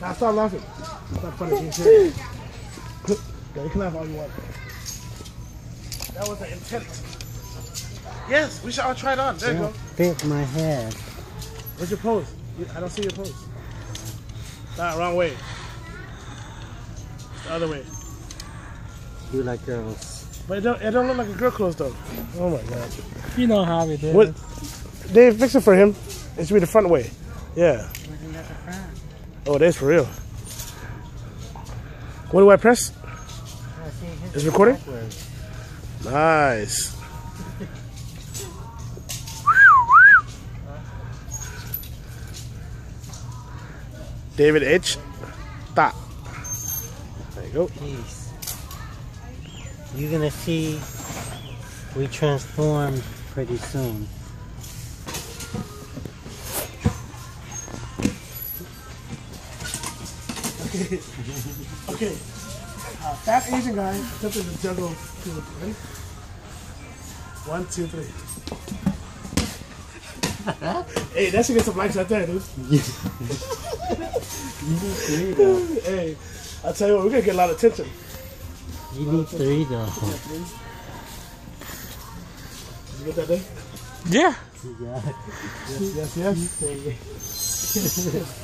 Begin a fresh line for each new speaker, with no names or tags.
Now stop laughing. It's not funny. Being serious. yeah, you can laugh all you want. That was the intent. Yes, we should all try it on. There you go.
fit my head.
Where's your pose? I don't see your pose. Nah, wrong way. It's the other way.
You like girls.
But it don't, it don't look like a girl clothes though. Oh my god.
You know how it is.
What? Dave, fix it for him. It should be the front way. Yeah.
Wasn't that the front?
Oh, is for real. What do I press? Is it recording? Nice. David H. Dot. There you go.
Peace. You're gonna see we transform pretty soon.
Okay. Uh, fat Asian guy attempting to juggle two. Ready? One, two, three. hey, that should get some likes right there, dude.
You need three though.
Hey, I'll tell you what, we're gonna get a lot of attention.
You need three though.
Did you get that, Dave?
Yeah.
You got it.
Yes, yes, yes.
You say it.